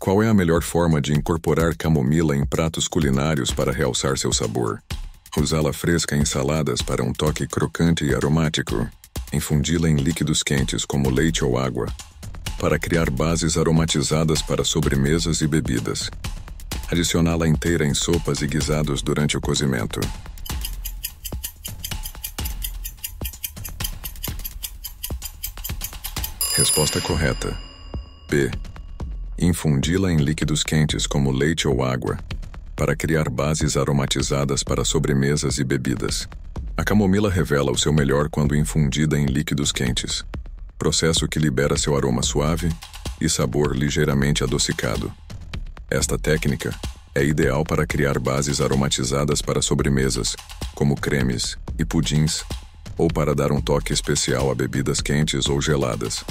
Qual é a melhor forma de incorporar camomila em pratos culinários para realçar seu sabor? Usá-la fresca em saladas para um toque crocante e aromático. Infundi-la em líquidos quentes como leite ou água, para criar bases aromatizadas para sobremesas e bebidas. Adicioná-la inteira em sopas e guisados durante o cozimento. Resposta correta. B. Infundi-la em líquidos quentes como leite ou água, para criar bases aromatizadas para sobremesas e bebidas. A camomila revela o seu melhor quando infundida em líquidos quentes, processo que libera seu aroma suave e sabor ligeiramente adocicado. Esta técnica é ideal para criar bases aromatizadas para sobremesas, como cremes e pudins, ou para dar um toque especial a bebidas quentes ou geladas.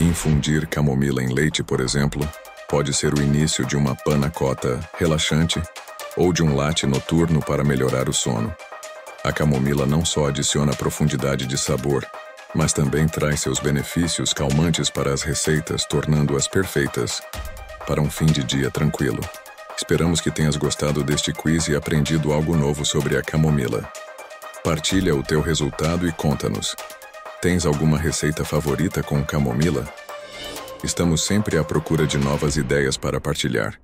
Infundir camomila em leite, por exemplo, pode ser o início de uma panna cotta relaxante ou de um latte noturno para melhorar o sono. A camomila não só adiciona profundidade de sabor, mas também traz seus benefícios calmantes para as receitas, tornando-as perfeitas para um fim de dia tranquilo. Esperamos que tenhas gostado deste quiz e aprendido algo novo sobre a camomila. Partilha o teu resultado e conta-nos. Tens alguma receita favorita com camomila? Estamos sempre à procura de novas ideias para partilhar.